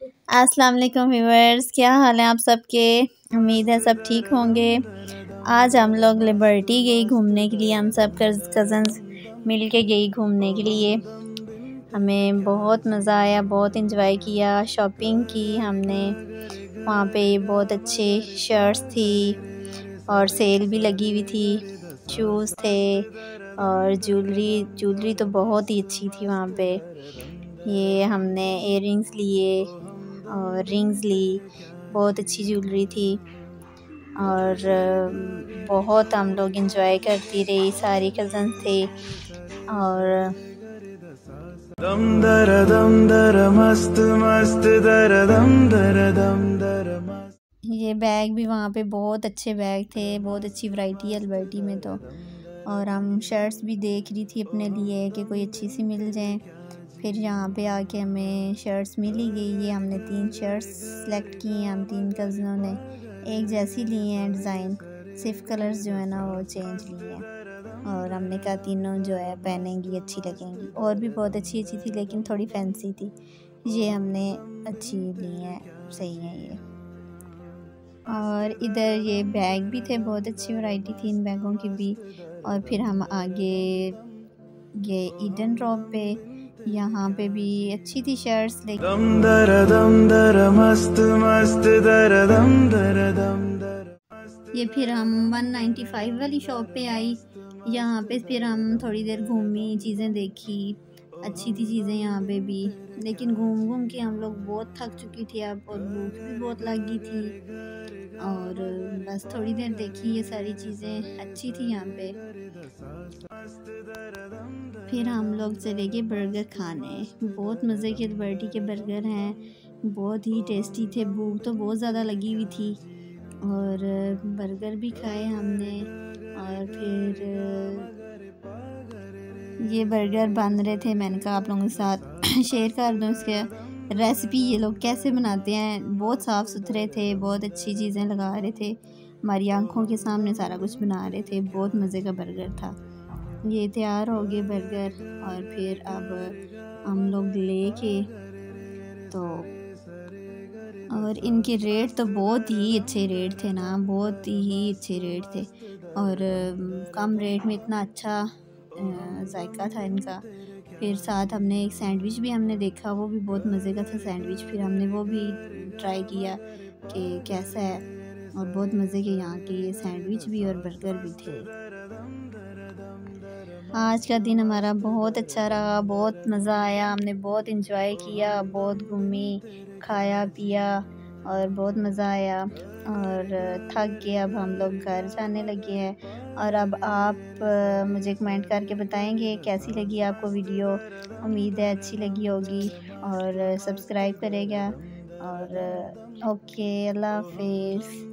السلام علیکم ویورز، کیا حال ہیں آپ سب کے؟ امید ہے سب ٹھیک ہوں گے۔ آج ہم لوگ لبرٹی گئی گھومنے کے لیے، ہم سب کزنز مل کے گئی گھومنے کے لیے۔ ہمیں بہت مزہ آیا، بہت انجوائے کیا شاپنگ کی۔ ہم نے وہاں پہ بہت اچھے شرٹس تھی اور سیل بھی لگی ہوئی تھی۔ شوز تھے اور جولری جولری تو بہت ہی اچھی تھی وہاں پہ۔ یہ ہم نے ایئر رنگس لیے۔ اور رنگز لی بہت اچھی جولری تھی اور بہت ہم لوگ انجوائے کرتی رہی ساری کزن تھے اور یہ بیگ بھی وہاں پہ بہت اچھے بیگ تھے بہت اچھی ورائٹی ہے البرٹی میں تو۔ اور ہم شرٹس بھی دیکھ رہی تھی اپنے لیے کہ کوئی اچھی سی مل جائیں۔ پھر یہاں پہ آ کے ہمیں شرٹس مل ہی گئی، یہ ہم نے تین شرٹس سلیکٹ کی ہیں، ہم تین کزنوں نے ایک جیسی لی ہیں ڈیزائن صرف کلرز جو ہے نا وہ چینج لیے ہیں۔ اور ہم نے کہا تینوں جو ہے پہنیں گی، اچھی لگیں گی۔ اور بھی بہت اچھی اچھی تھی، لیکن تھوڑی فینسی تھی۔ یہ ہم نے اچھی لی ہیں، صحیح ہیں یہ۔ اور ادھر یہ بیگ بھی تھے، بہت اچھی ورائٹی تھی ان بیگوں کی بھی۔ اور پھر ہم آگے یہ ایڈن ڈراپ پہ۔ یہاں پہ بھی اچھی تھی شرٹس یہ پھر ہم ون نائنٹی فائیو والی شاپ پہ آئی۔ یہاں پہ پھر ہم تھوڑی دیر گھومی چیزیں دیکھی اچھی تھی چیزیں یہاں پہ بھی۔ لیکن گھوم گھوم کے ہم لوگ بہت تھک چکی تھی اب اور بھوک بھی بہت لگ گئی تھی اور بس تھوڑی دیر دیکھی یہ ساری چیزیں اچھی تھی یہاں پہ۔ پھر ہم لوگ چلے گئے برگر کھانے۔ بہت مزے کے برٹی کے برگر ہیں۔ بہت ہی ٹیسٹی تھے۔ بھوک تو بہت زیادہ لگی ہوئی تھی۔ اور برگر بھی کھائے ہم نے۔ اور پھر یہ برگر بن رہے تھے میں نے کہا آپ لوگوں کے ساتھ شیئر کر دوں اس کے ریسیپی یہ لوگ کیسے بناتے ہیں۔ بہت صاف ستھرے تھے، بہت اچھی چیزیں لگا رہے تھے۔ ہماری آنکھوں کے سامنے سارا کچھ بنا رہے تھے۔ بہت مزے کا برگر تھا۔ یہ تیار ہو گئے برگر اور پھر اب ہم لوگ لے کے تو اور ان کے ریٹ تو بہت ہی اچھے ریٹ تھے نا، بہت ہی اچھے ریٹ تھے۔ اور کم ریٹ میں اتنا اچھا ذائقہ تھا ان کا۔ پھر ساتھ ہم نے ایک سینڈوچ بھی ہم نے دیکھا، وہ بھی بہت مزے کا تھا سینڈوچ۔ پھر ہم نے وہ بھی ٹرائی کیا کہ کیسا ہے اور بہت مزے کے یہاں کے یہ سینڈوچ بھی اور برگر بھی تھے۔ آج کا دن ہمارا بہت اچھا رہا، بہت مزہ آیا، ہم نے بہت انجوائے کیا، بہت گھومی، کھایا، پیا۔ اور بہت مزہ آیا اور تھک گیا اب ہم لوگ گھر جانے لگے ہیں۔ اور اب آپ مجھے کمنٹ کر کے بتائیں گے کیسی لگی آپ کو ویڈیو۔ امید ہے اچھی لگی ہوگی اور سبسکرائب کرے گا۔ اور اوکے، اللہ حافظ۔